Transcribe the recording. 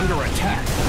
under attack.